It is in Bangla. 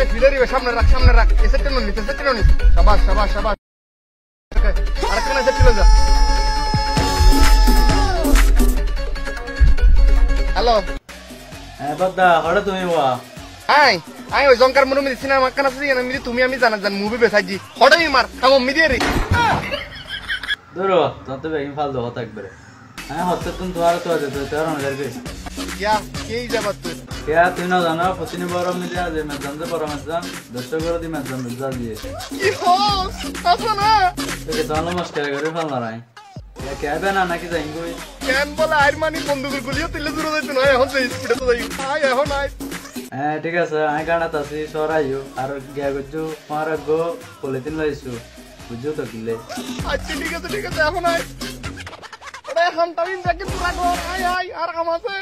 আরে ফিরে দিবে সামনে রাখ সামনে রাখ। এসে টেনো নি এসে টেনো নি। শাবাশ শাবাশ শাবাশ আরেকখানে এসে টেনো যা। হ্যালো। হ্যাঁ বাদা হঠাৎ তুমি ওয়া আই আই ওই জঙ্কার মনে মিদি সিনেমা কানা আছে না মিদি তুমি আমি জানা জান মুভি বেসাইজি হঠাৎই মার থামো মিদি রে। দূর তো বেগিন ফাল দেওয়া থাকবে হ্যাঁ হচ্ছে তুমি তোমার তো আছে তুই তোর আমাদের কে ইয়া কেই যাবার তুই কে তুই না জানো প্রতিনি বড় মিলে যে মেজান যে বড় মেজান দশ করে দি মেজান মেজা দিয়ে কি হোস আসো না নাকি যাই কই কেন বলে আর মানি বন্দুকের গুলিও তিলে দূরে যাইতো না এখন সেই স্পিডে তো যাই আই এখন আই। হ্যাঁ ঠিক আছে আমি কানাত আছি সরাইও আর গিয়া গজ্জু তোমার গো পলিথিন লাইছো বুঝছ তো কিলে। আচ্ছা ঠিক আছে ঠিক আছে এখন আই। ওরে এখন টাইম জ্যাকেট রাখো আই আই আর কাম আছে?